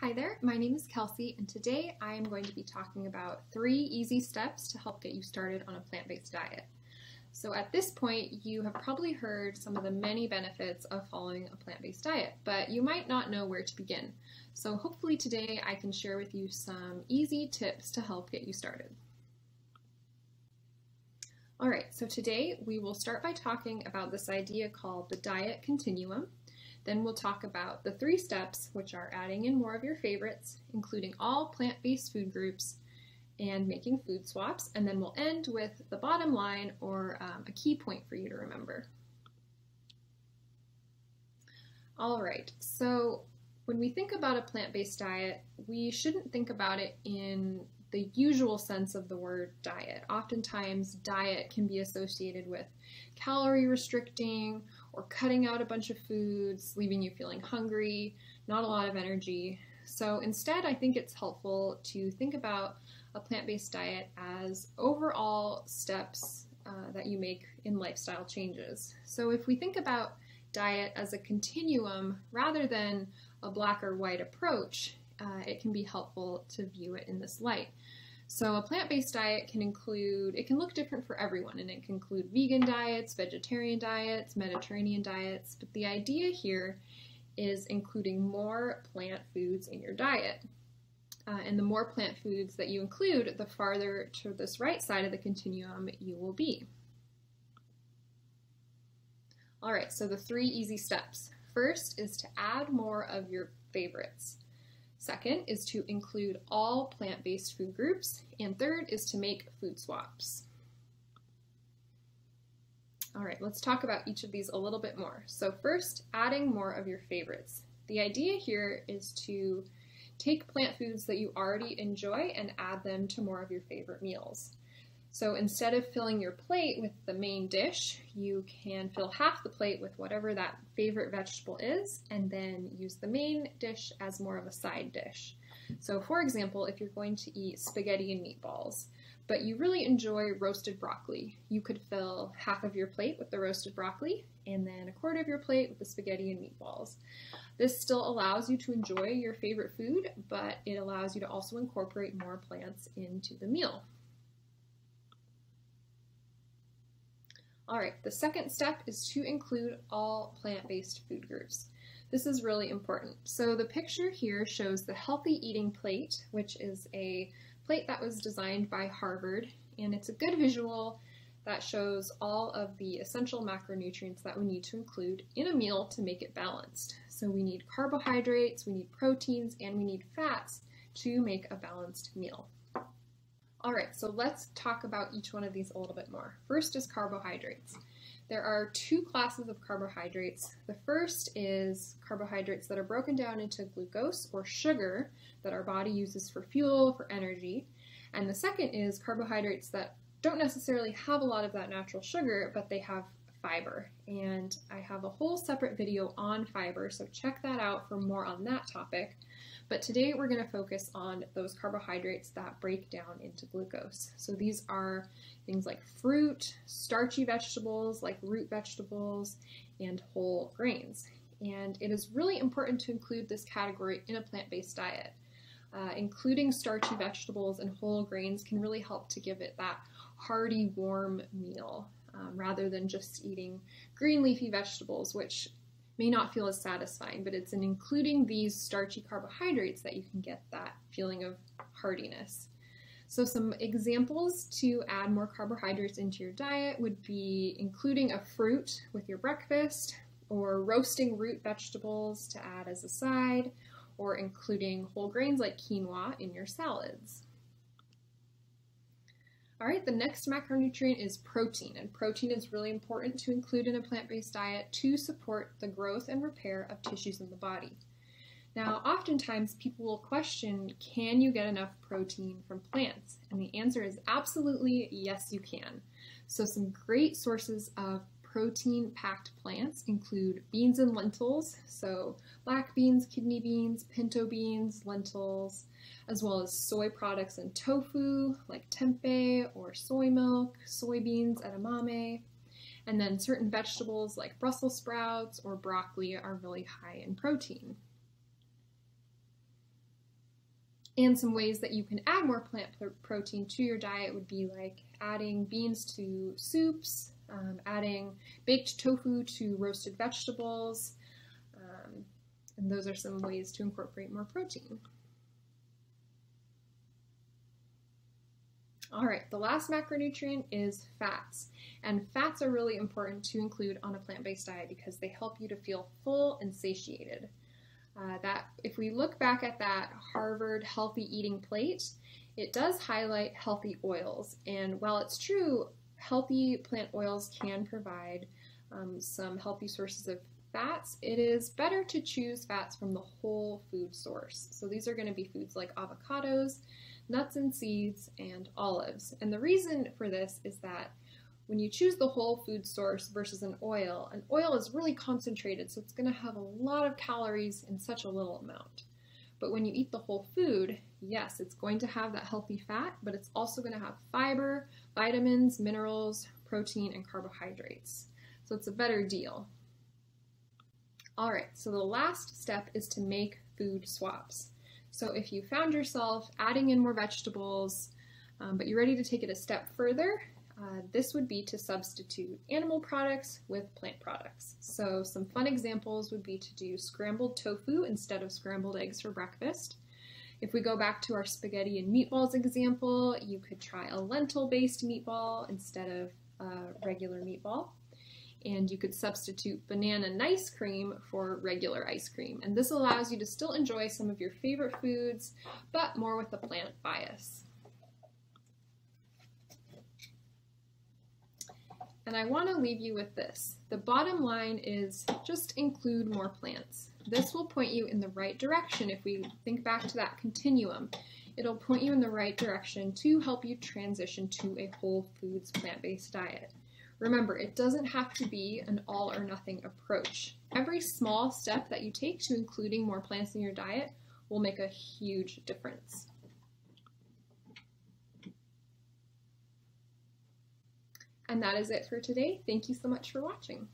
Hi there, my name is Kelsey, and today I am going to be talking about three easy steps to help get you started on a plant-based diet. So at this point, you have probably heard some of the many benefits of following a plant-based diet, but you might not know where to begin. So hopefully today I can share with you some easy tips to help get you started. Alright, so today we will start by talking about this idea called the diet continuum, then we'll talk about the three steps, which are adding in more of your favorites, including all plant-based food groups, and making food swaps. And then we'll end with the bottom line or um, a key point for you to remember. All right, so when we think about a plant-based diet, we shouldn't think about it in the usual sense of the word diet. Oftentimes, diet can be associated with calorie restricting or cutting out a bunch of foods, leaving you feeling hungry, not a lot of energy. So instead, I think it's helpful to think about a plant based diet as overall steps uh, that you make in lifestyle changes. So if we think about diet as a continuum rather than a black or white approach, uh, it can be helpful to view it in this light. So a plant-based diet can include, it can look different for everyone, and it can include vegan diets, vegetarian diets, Mediterranean diets, but the idea here is including more plant foods in your diet. Uh, and the more plant foods that you include, the farther to this right side of the continuum you will be. All right, so the three easy steps. First is to add more of your favorites. Second is to include all plant-based food groups. And third is to make food swaps. All right, let's talk about each of these a little bit more. So first, adding more of your favorites. The idea here is to take plant foods that you already enjoy and add them to more of your favorite meals. So instead of filling your plate with the main dish, you can fill half the plate with whatever that favorite vegetable is, and then use the main dish as more of a side dish. So for example, if you're going to eat spaghetti and meatballs, but you really enjoy roasted broccoli, you could fill half of your plate with the roasted broccoli and then a quarter of your plate with the spaghetti and meatballs. This still allows you to enjoy your favorite food, but it allows you to also incorporate more plants into the meal. All right, the second step is to include all plant-based food groups. This is really important. So the picture here shows the Healthy Eating Plate, which is a plate that was designed by Harvard, and it's a good visual that shows all of the essential macronutrients that we need to include in a meal to make it balanced. So we need carbohydrates, we need proteins, and we need fats to make a balanced meal. All right, so let's talk about each one of these a little bit more. First is carbohydrates. There are two classes of carbohydrates. The first is carbohydrates that are broken down into glucose or sugar that our body uses for fuel, for energy. And the second is carbohydrates that don't necessarily have a lot of that natural sugar, but they have fiber. And I have a whole separate video on fiber, so check that out for more on that topic. But today we're going to focus on those carbohydrates that break down into glucose. So these are things like fruit, starchy vegetables like root vegetables, and whole grains. And it is really important to include this category in a plant-based diet. Uh, including starchy vegetables and whole grains can really help to give it that hearty, warm meal um, rather than just eating green leafy vegetables, which may not feel as satisfying, but it's in including these starchy carbohydrates that you can get that feeling of heartiness. So some examples to add more carbohydrates into your diet would be including a fruit with your breakfast, or roasting root vegetables to add as a side, or including whole grains like quinoa in your salads. All right, the next macronutrient is protein, and protein is really important to include in a plant-based diet to support the growth and repair of tissues in the body. Now, oftentimes people will question, can you get enough protein from plants? And the answer is absolutely yes, you can. So some great sources of protein-packed plants include beans and lentils, so black beans, kidney beans, pinto beans, lentils, as well as soy products and tofu like tempeh or soy milk, soybeans, edamame, and then certain vegetables like Brussels sprouts or broccoli are really high in protein. And some ways that you can add more plant protein to your diet would be like adding beans to soups, um, adding baked tofu to roasted vegetables, um, and those are some ways to incorporate more protein. All right, the last macronutrient is fats. And fats are really important to include on a plant-based diet because they help you to feel full and satiated. Uh, that if we look back at that Harvard healthy eating plate, it does highlight healthy oils. And while it's true, healthy plant oils can provide um, some healthy sources of fats, it is better to choose fats from the whole food source. So these are going to be foods like avocados, nuts and seeds, and olives. And the reason for this is that when you choose the whole food source versus an oil, an oil is really concentrated, so it's going to have a lot of calories in such a little amount. But when you eat the whole food, yes, it's going to have that healthy fat, but it's also going to have fiber, vitamins, minerals, protein, and carbohydrates. So it's a better deal. All right, so the last step is to make food swaps. So if you found yourself adding in more vegetables, um, but you're ready to take it a step further, uh, this would be to substitute animal products with plant products. So some fun examples would be to do scrambled tofu instead of scrambled eggs for breakfast. If we go back to our spaghetti and meatballs example, you could try a lentil-based meatball instead of a regular meatball and you could substitute banana nice cream for regular ice cream. And this allows you to still enjoy some of your favorite foods, but more with a plant bias. And I want to leave you with this. The bottom line is just include more plants. This will point you in the right direction if we think back to that continuum. It'll point you in the right direction to help you transition to a whole foods plant-based diet. Remember, it doesn't have to be an all or nothing approach. Every small step that you take to including more plants in your diet will make a huge difference. And that is it for today. Thank you so much for watching.